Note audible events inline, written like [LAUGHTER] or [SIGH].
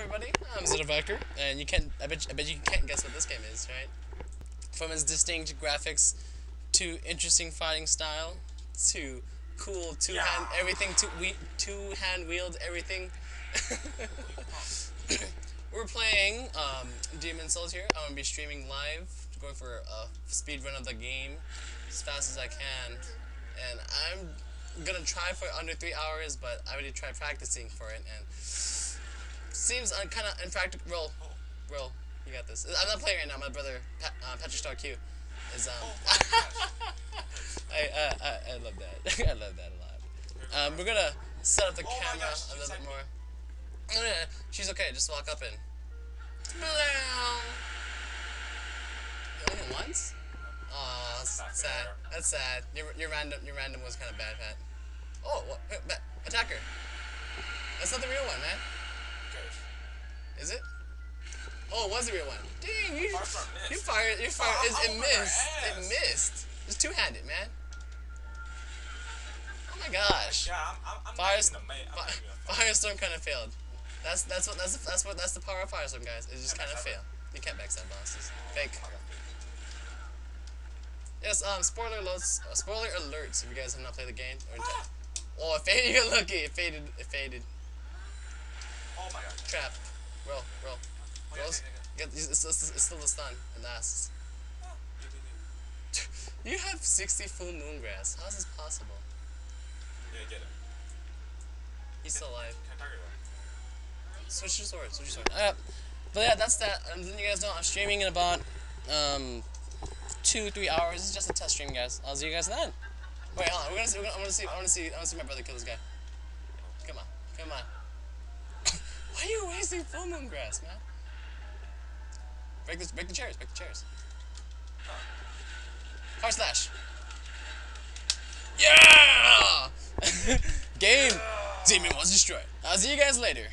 everybody. I'm Zettovyker, and you can't. I bet. I bet you can't guess what this game is, right? From its distinct graphics, to interesting fighting style, to cool two hand everything, to we two hand wield everything. [LAUGHS] We're playing um, Demon Souls here. I'm gonna be streaming live, going for a speed run of the game as fast as I can, and I'm gonna try for under three hours, but I already tried practicing for it, and seems un- kind of impractical. Roll, roll. You got this. I'm not playing right now. My brother, pa- uh, Patrick Star Q, is um. [LAUGHS] I, uh, I I love that. [LAUGHS] I love that a lot. Um, we're gonna set up the Oh camera gosh, a little bit more. No, no, no, She's okay. Just walk up and. Only once? Aw, that's sad. That's sad. Your, your random your random was kind of bad, Pat. Oh, what? Attacker. That's not the real one, man. Is it? Oh, it was the real one. Dang, you, you fired. You fired. Oh, it, it missed. It missed. It's two-handed, man. Oh my gosh. Yeah, I'm, I'm, I'm Fire, not even a mate. I'm not Fi- even a fighter. Firestorm kind of failed. That's that's what that's that's what that's the power of Firestorm, guys. It just kind of backstab fail. You can't backstab bosses. Fake. Yes. Um. Spoiler alerts. Uh, spoiler alerts. If you guys have not played the game. Or inte- [LAUGHS] oh, it faded. [LAUGHS] You got lucky. It faded. It faded. Trap. Roll. Roll. Oh, yeah, Rolls. yeah, Get, it's, it's, it's still the stun. It lasts. You have 60 full moon grass. How is this possible? Yeah, get it. He's still alive. Can I target one? Switch your sword. Switch your sword. Uh, but yeah, that's that. And then you guys know I'm streaming in about um two three hours. It's just a test stream, guys. I'll see you guys then. Wait, hold on. We're gonna see. We're gonna, I want to see. I want to see. I want to see my brother kill this guy. Come on. Come on. Why are you wasting full moon grass, man? Break this. Break the chairs. Break the chairs. Fire slash. Yeah! [LAUGHS] Game. Demon was destroyed. I'll see you guys later.